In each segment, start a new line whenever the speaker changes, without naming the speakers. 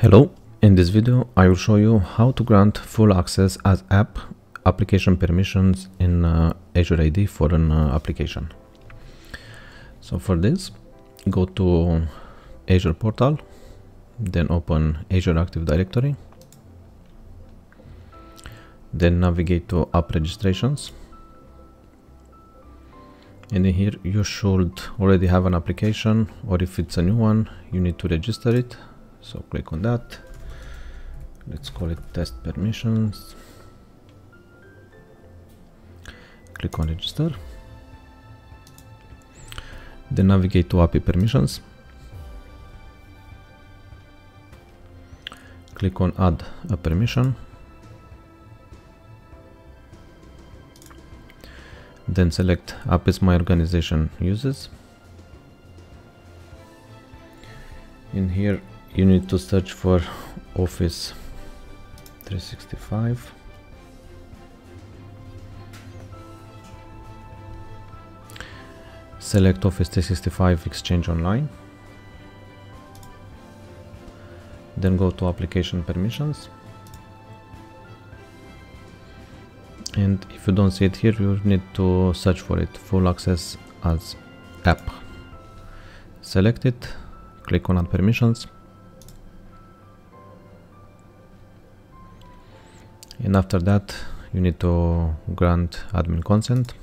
Hello, in this video I will show you how to grant full access as app application permissions in uh, Azure AD for an uh, application. So for this, go to Azure portal, then open Azure Active Directory, then navigate to app registrations. And in here you should already have an application or if it's a new one, you need to register it so click on that. Let's call it test permissions. Click on register. Then navigate to API permissions. Click on add a permission. Then select APIs my organization uses. In here you need to search for Office 365 select Office 365 Exchange Online. Then go to application permissions. And if you don't see it here you need to search for it. Full access as app. Select it. Click on add permissions and after that you need to grant admin consent.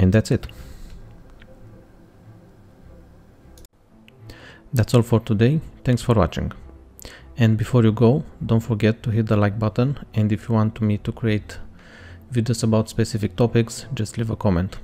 And that's it. That's all for today. Thanks for watching. And before you go don't forget to hit the like button. And if you want me to create videos about specific topics just leave a comment